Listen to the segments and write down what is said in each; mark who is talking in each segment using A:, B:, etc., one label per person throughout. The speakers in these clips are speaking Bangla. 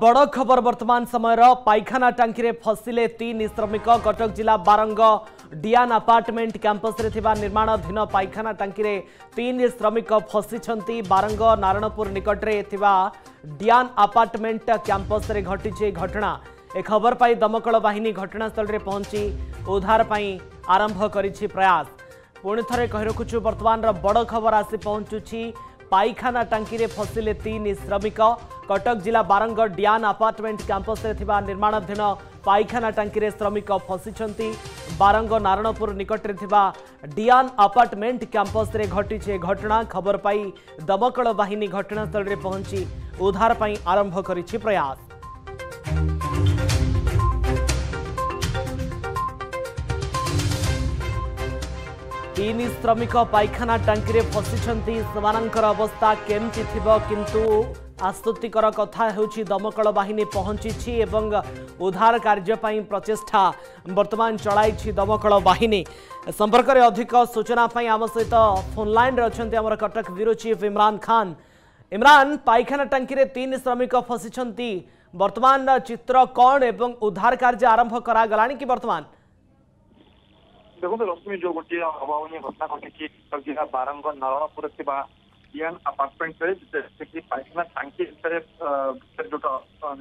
A: ବଡ଼ ଖବର ବର୍ତ୍ତମାନ ସମୟର ପାଇଖାନା ଟାଙ୍କିରେ ଫସିଲେ ତିନି ଶ୍ରମିକ କଟକ ଜିଲ୍ଲା ବାରଙ୍ଗ ଡିଆନ୍ ଆପାର୍ଟମେଣ୍ଟ କ୍ୟାମ୍ପସରେ ଥିବା ନିର୍ମାଣଧୀନ ପାଇଖାନା ଟାଙ୍କିରେ ତିନି ଶ୍ରମିକ ଫସିଛନ୍ତି ବାରଙ୍ଗ ନାରାୟଣପୁର ନିକଟରେ ଥିବା ଡିଆନ୍ ଆପାର୍ଟମେଣ୍ଟ କ୍ୟାମ୍ପସରେ ଘଟିଛି ଏହି ଘଟଣା ଏ ଖବର ପାଇ ଦମକଳ ବାହିନୀ ଘଟଣାସ୍ଥଳରେ ପହଞ୍ଚି ଉଦ୍ଧାର ପାଇଁ ଆରମ୍ଭ କରିଛି ପ୍ରୟାସ ପୁଣି ଥରେ କହି ରଖୁଛୁ ବର୍ତ୍ତମାନର ବଡ଼ ଖବର ଆସି ପହଞ୍ଚୁଛି पाइखाना टांगी में फसिले तीन श्रमिक कटक जिला बारंगड़ डियान आपार्टमेंट क्यांपस निर्माणाधीन पाइखाना टांकी में श्रमिक फसी बारंग नारायणपुर निकट में डियान कैंपस क्यांपस घटी घटना खबर पाई दमकल बाहन घटनास्थल में पहुंची उद्धार आरंभ कर प्रयास तीन श्रमिक पायखाना टांगी में फसी अवस्था केमती थी कि आश्वतिकर कथा दमकल बाहन पहुंची एवं उधार कार्यपाई प्रचेषा बर्तमान चल दमकल बाहन संपर्क में अधिक सूचनापी आम सहित तो फोनलाइन अच्छा कटक ब्यूरो चिफ इम्रान खान इम्रान पायखाना टांकी में तीन श्रमिक फसी बर्तमान चित्र कौन एवं उधार कार्य आरंभ करा कि
B: बर्तमान তেখনো লগমি যো গটি আবা ওনি বস্থাত কই কি সাল جيবা 12 নং নরণপুর চিবা ইয়ং اپار்ட்মেন্টৰ জে তে 75 মান টংকিৰ ভিতৰত যিটো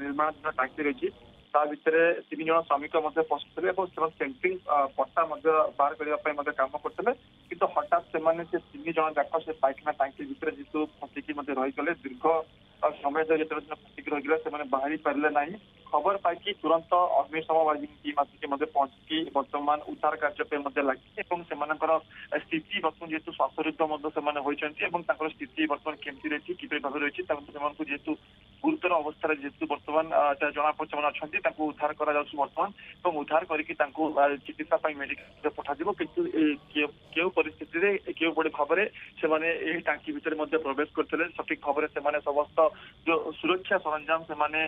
B: নিৰ্মাণৰ ঢাংকী ৰেচি তাৰ ভিতৰতে 30 জন স্বামীকৰ মতে পস্তৰলে আৰু সেমান চেণ্ট্ৰিং পট্টাৰ মধ্য 12 বেলৰ পাই মতে কাম কৰtile কিন্তু হটাছ সেমানে সে 30 জন যাকো সে 75 মান টংকিৰ ভিতৰত যিটো फसকি মতে ৰৈ গলে দীৰ্ঘ সময়ৰ যিটো দিন প্ৰতিগ্ৰহিলে সেমানে বাহিৰী পৰিলে নাই খবর পাইছি তুরন্ত অগ্নিশমবাহিনী টিম আসিকি মধ্যে পৌঁছিকি বর্তমান উদ্ধার কার্যক্রমে মধ্যে লাগিছে এবং সেমানଙ୍କର স্থিতি বর্তমান যেহেতু শ্বাসরুদ্ধ মধ্যে সেমানে হয়েছেন এবং তাଙ୍କର স্থিতি বর্তমান কেমতি রয়েছে কিপରି ভাবে রয়েছে তার সেমানଙ୍କୁ যেহেতু ଗୁରୁତର ଅବସ୍ଥାରେ ଯେହେତୁ ବର୍ତ୍ତମାନ ଜଣାପଡ଼ିଛି ଅଛନ୍ତି ତାଙ୍କୁ ଉଦ୍ଧାର କରାଯାଉଛି ବର୍ତ୍ତମାନ ଏବଂ ଉଦ୍ଧାର କରିକି ତାଙ୍କୁ ଚିକିତ୍ସା ପାଇଁ ମେଡିକାଲରେ ପଠାଯିବ କିନ୍ତୁ କେଉଁ ପରିସ୍ଥିତିରେ କେଉଁଭଳି ଭାବରେ ସେମାନେ ଏହି ଟାଙ୍କି ଭିତରେ ମଧ୍ୟ ପ୍ରବେଶ କରିଥିଲେ ସଠିକ୍ ଭାବରେ ସେମାନେ ସମସ୍ତ ଯୋଉ ସୁରକ୍ଷା ସରଞ୍ଜାମ ସେମାନେ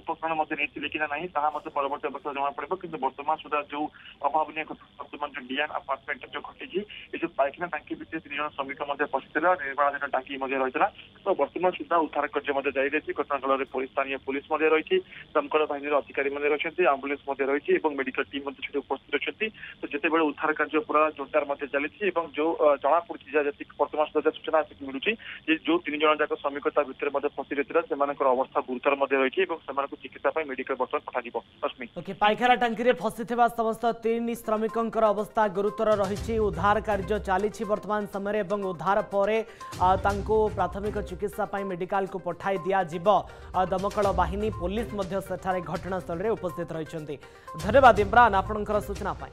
B: ଉପକରଣ ମଧ୍ୟ ନେଇଥିଲେ କି ନା ନାହିଁ ତାହା ମଧ୍ୟ ପରବର୍ତ୍ତୀ ଅବସ୍ଥା ଜଣାପଡ଼ିବ କିନ୍ତୁ ବର୍ତ୍ତମାନ ସୁଦ୍ଧା ଯୋଉ ଅଭାବନୀୟ ବର୍ତ୍ତମାନ ଯୋଉ ଡିଆନ୍ ଆପାର୍ଟମେଣ୍ଟ ଯୋଉ ଘଟିଛି ଏ ଯୋଉ ପାଇଖାନା ଟାଙ୍କି ଭିତରେ ତିନି ଜଣ ଶ୍ରମିକ ମଧ୍ୟ ପଶିଥିଲା ନିର୍ମାଣାଧୀନ ଟାଙ୍କି ମଧ୍ୟ ରହିଥିଲା ତ ବର୍ତ୍ତମାନ ସୁଦ୍ଧା ଉଦ୍ଧାର କାର୍ଯ୍ୟ ମଧ୍ୟ ଜାରି ରହିଛି ଘଟଣା ଘଟଣାସ୍ଥଳରେ ସ୍ଥାନୀୟ ପୋଲିସ ମଧ୍ୟ ରହିଛି ଦମକଳ ବାହିନୀର ଅଧିକାରୀମାନେ ରହିଛନ୍ତି ଆମ୍ବୁଲାନ୍ସ ମଧ୍ୟ ରହିଛି ଏବଂ ମେଡିକାଲ ଟିମ୍ ମଧ୍ୟ ସେଠି ଉପସ୍ଥିତ ଅଛନ୍ତି ସେତେବେଳେ ଉଦ୍ଧାର କାର୍ଯ୍ୟ ପୁରା ଜୋରଦାର ମଧ୍ୟ ଚାଲିଛି ଏବଂ ଯୋଉ ଜଣାପଡୁଛି ଯେତିକି ବର୍ତ୍ତମାନ ସୁଦ୍ଧା ସୂଚନା ମିଳୁଛି ଯେ ଯୋଉ ତିନି ଜଣ ଯାକ ଶ୍ରମିକ ତା ଭିତରେ ମଧ୍ୟ ଫସି ରହିଥିଲା ସେମାନଙ୍କର ଅବସ୍ଥା ଗୁରୁତର ମଧ୍ୟ ରହିଛି ଏବଂ ସେମାନଙ୍କୁ ଚିକିତ୍ସା ପାଇଁ ମେଡିକାଲ ବର୍ତ୍ତମାନ ପଠାଯିବ ରଶ୍ମି
A: ଓକେ ପାଇଖାନା ଟାଙ୍କିରେ ଫସିଥିବା ସମସ୍ତ ତିନି ଶ୍ରମିକଙ୍କର ଅବସ୍ଥା ଗୁରୁତର ରହିଛି ଉଦ୍ଧାର କାର୍ଯ୍ୟ ଚାଲିଛି ବର୍ତ୍ତମାନ ସମୟରେ ଏବଂ ଉଦ୍ଧାର ପରେ ତାଙ୍କୁ ପ୍ରାଥମିକ ଚିକିତ୍ସା ପାଇଁ ମେଡିକାଲକୁ ପଠାଇ ଦିଆଯିବ ଦମକଳ ବାହିନୀ ପୋଲିସ ମଧ୍ୟ ସେଠାରେ ଘଟଣାସ୍ଥଳରେ ଉପସ୍ଥିତ ରହିଛନ୍ତି ଧନ୍ୟବାଦ ଇମ୍ରାନ ଆପଣଙ୍କର ସୂଚନା ପାଇଁ